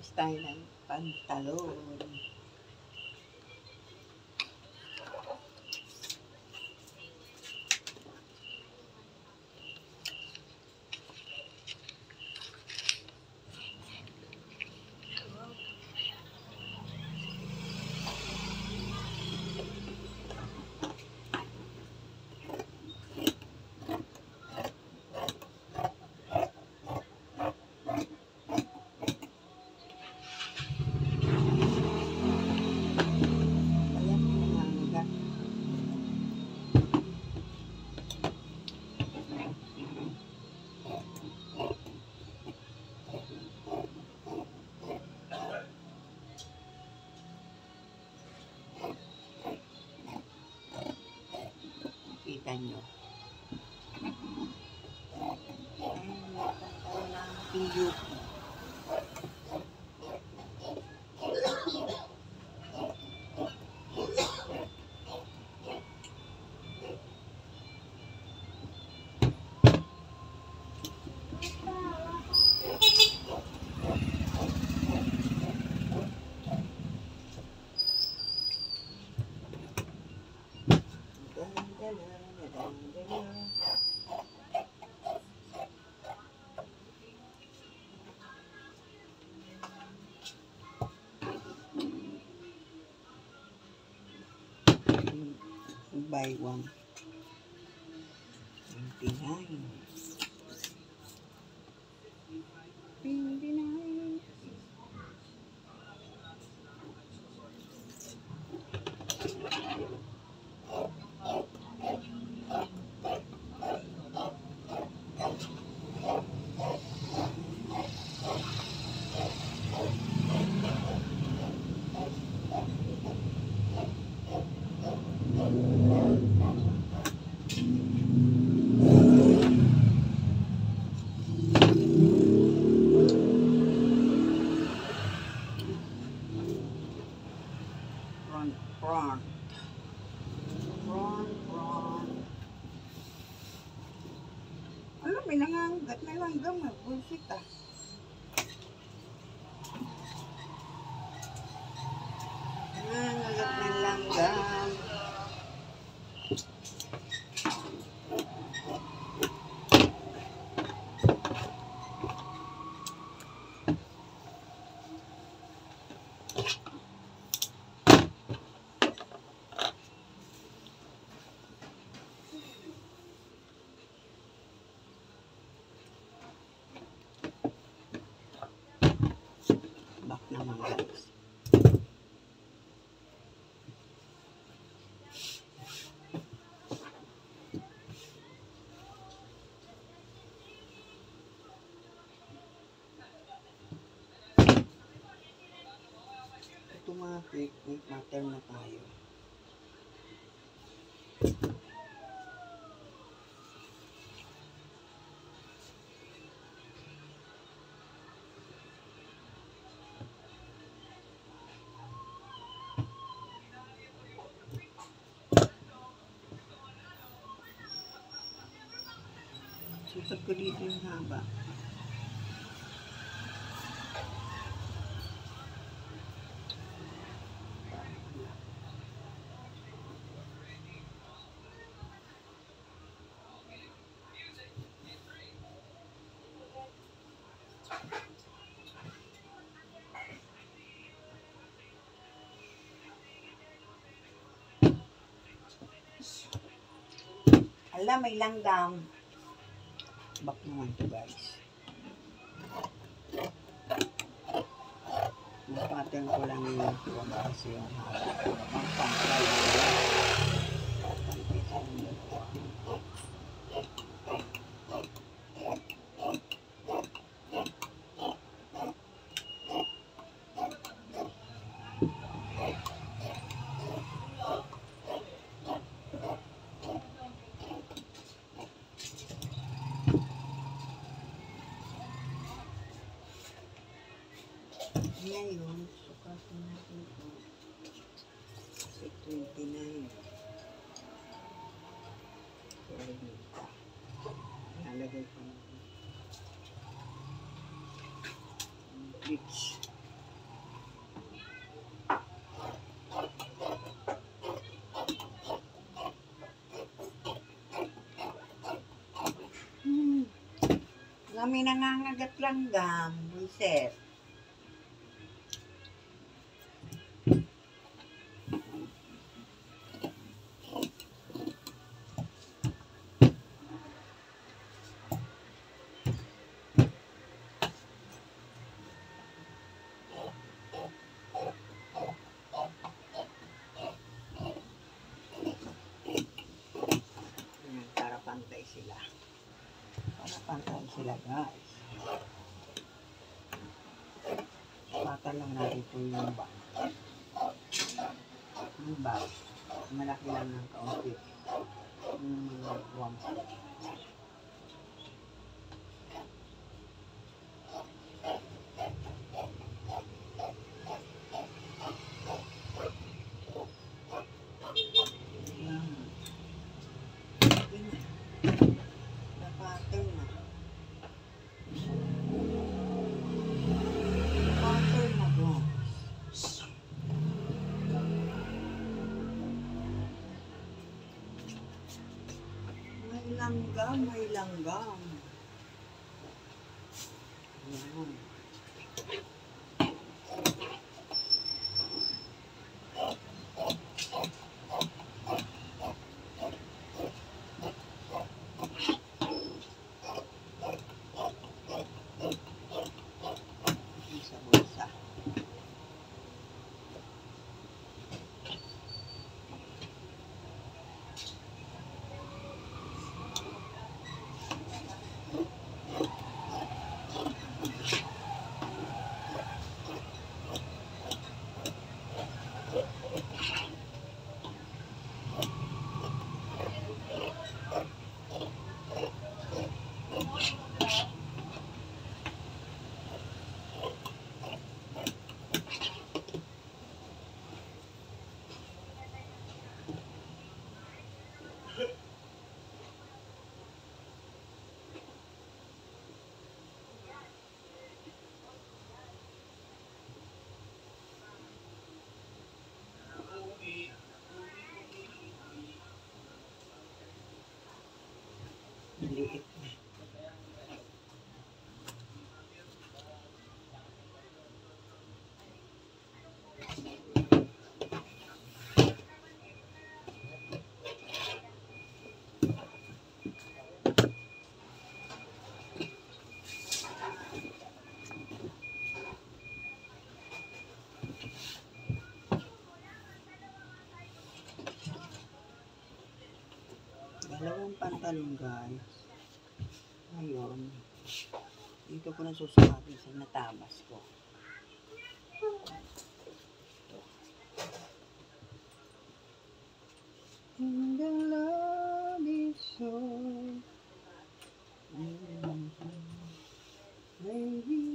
Mas tayo ng pantalon. Ayan, nangangagat. Kita nyo. Ayan, nagkakaroon ng ating one. 29. 29. Front, front. Front, front. Alam, may nangangagat na langgam. ah. Bullshit ah. Mga quick matter na tayo. Sukat ko dito yung haba. Ala, may langgam. Back naman to guys. Pattern ko lang yung tuwag kasi yung haba. nalagay pa. Pa natin. Bleach. Hmm. Kami nangangagat lang gam, Lizette. sila guys. Patan lang natin po yung bag. Yung bag, malaki lang ng kaunti. Yung mga 1 may langgam. Ayan. Yung sa bulsa. Liit na. Dalawang pantalon guys. Ngayon, dito ko na susukatin sa natabas ko. And the love is so Baby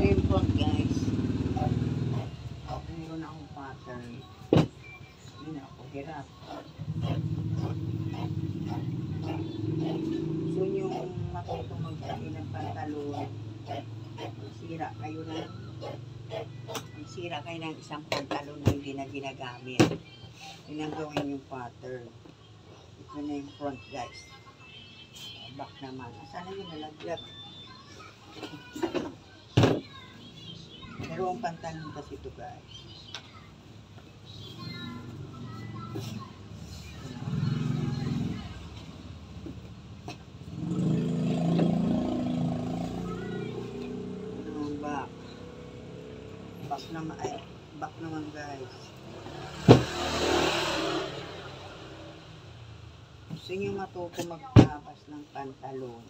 Ayun po guys. Mayroon akong pattern. Hindi na ako hirap. Gusto nyo matutong magsabi ng pantalon. Sira kayo na. Sira kayo ng isang pantalon na hindi na ginagamit. Yun ang yung pattern. Ito na yung front guys. Back naman. Sana yung nalaglag. Dalawang pantalon kasi ito guys. Dalawang back. Back naman, ay, back naman guys. Gusto niyo matuto magtabas ng pantalon.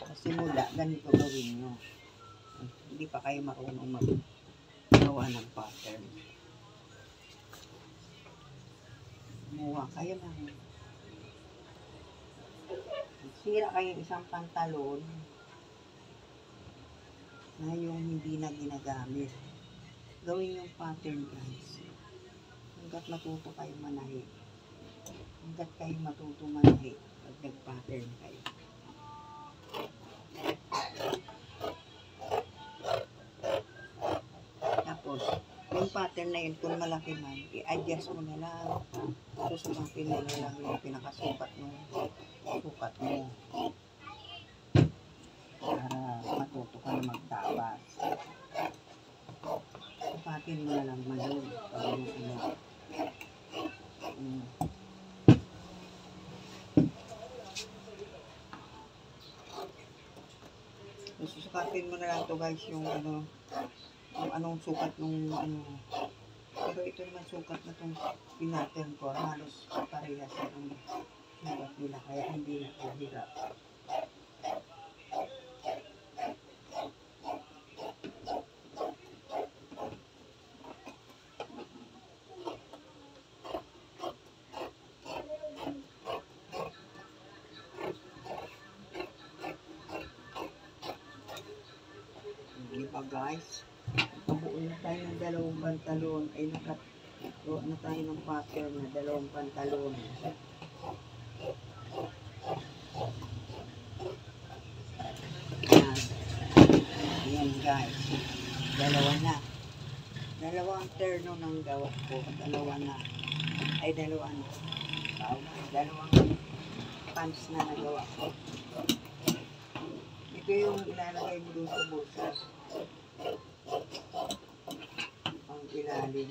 Kasi mula, ganito gawin nyo. Hindi pa kayo marunong magawa ng pattern. Kumuha kayo ng sira kayo isang pantalon na yung hindi na ginagamit. Gawin yung pattern guys. Hanggat matuto kayo manahi. Hanggat kayo matuto manahi pag nag-pattern kayo. Tapos, yung pattern na yun, kung malaki man, i-adjust mo na lang. Susukatin mo na lang yung pinakasukat mo. Sukat mo. Matuto ka na magtabas. Sukatin mo na lang malun. Pag ano. Mm. Susukatin mo na lang to guys yung ano kung anong sukat nung ano. Pero ito naman sukat na itong pinaten ko. Halos parehas ang sukat nila. Kaya hindi na kahirap. Hindi pa guys. Kabuo na tayo ng dalawang pantalon. Ay nakatuwa na tayo ng pattern na dalawang pantalon. Yan. Yan guys. Dalawa na. Dalawang terno ng gawa ko. Dalawa na. Ay dalawa na. Dalawang pants na nagawa ko. Ito yung ilalagay mo doon sa bulsa. Ilalim.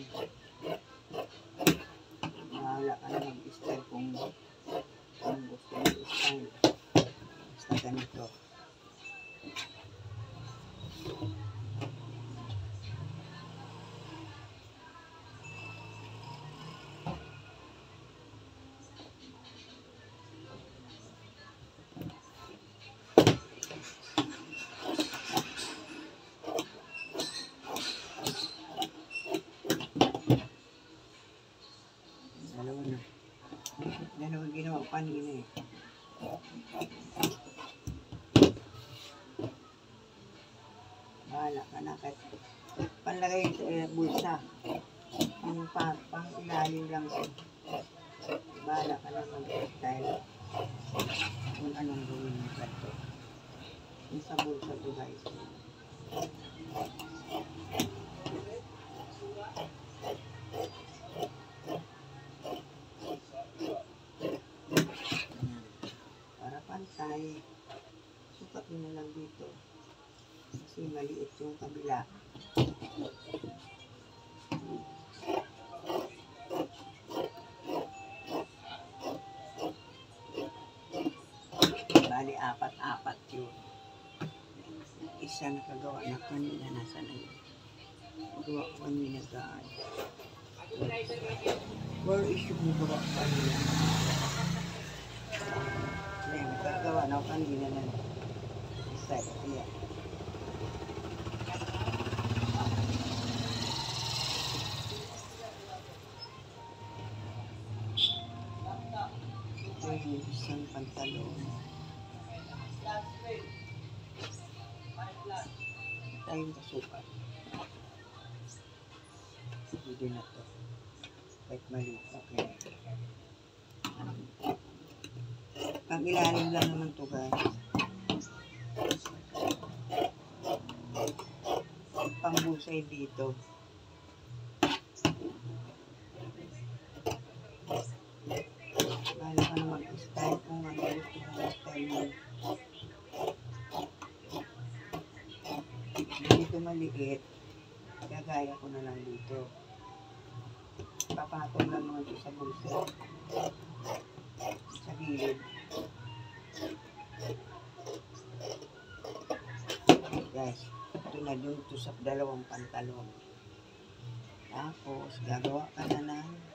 Mahala ka na mag-style kung kung gusto mo i-style. Basta ganito. Kanina eh. Bahala ka na kahit panlagay sa eh, bulsa. Yung pa, pang ilalim lang ko. Bahala ka na mag-style. Kung anong gawin mo ito. Yung sa bulsa to guys. Ayan. Pantay. Sukat mo na lang dito. Kasi maliit yung kabila. Bali, apat-apat yun. Isa nakagawa na kanina. Nasa na yun? Gawa ko kanina guys. Where is yung gawa kanina? Nagkagawa na ako kanina na isa. Ito yung isang pantalon. Tayong kasukat. Pwede na to. Kahit maliit. Okay. Ang ilalim lang naman to guys. Pambusay dito. Bahala ka na mag-style kung gusto mo mo. maliit, gagaya ko na lang dito. Papatong lang naman ito sa bulsa. Sa gilid. Guys, ito na dun sa dalawang pantalon. Tapos, gagawa ka na ng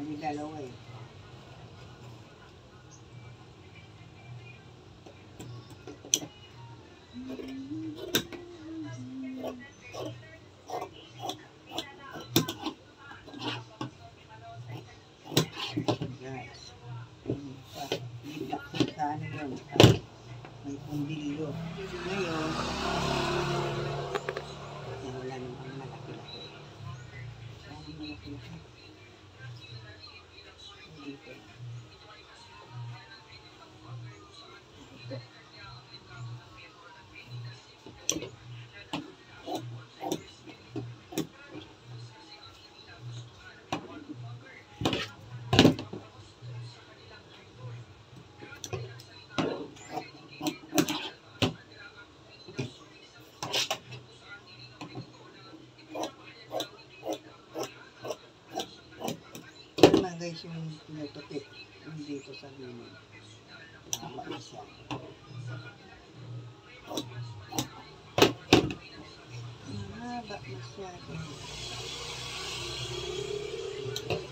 bali dalawa eh. Guys, guys yung pinutupit yung dito sa gilid. Tama na siya. Mahaba masyado. Isa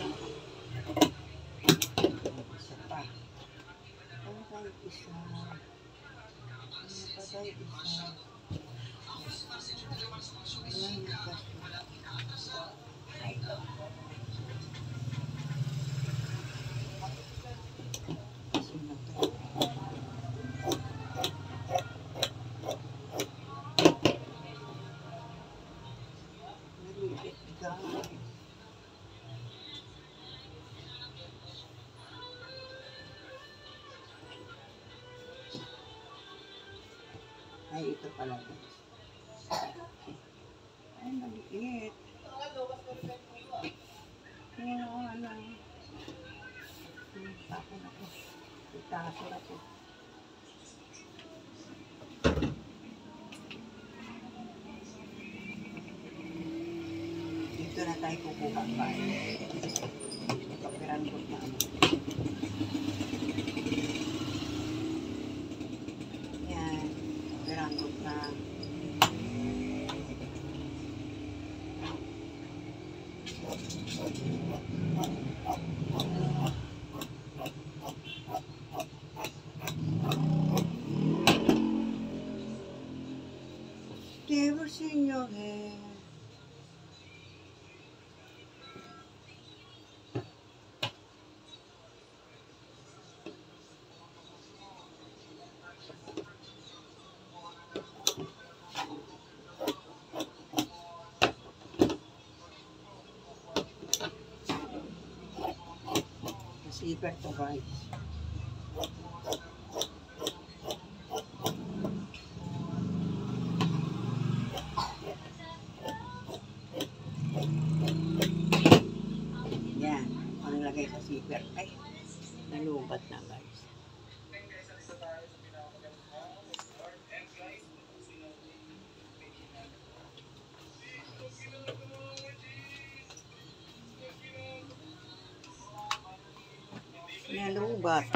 Ay, ito pala guys. Ay, maliit. Kaya wala. Hmm, Ako na to. Itaso na to. Dito na tayo kukuha pa. Kapirandot na ano. Receiver to guys. but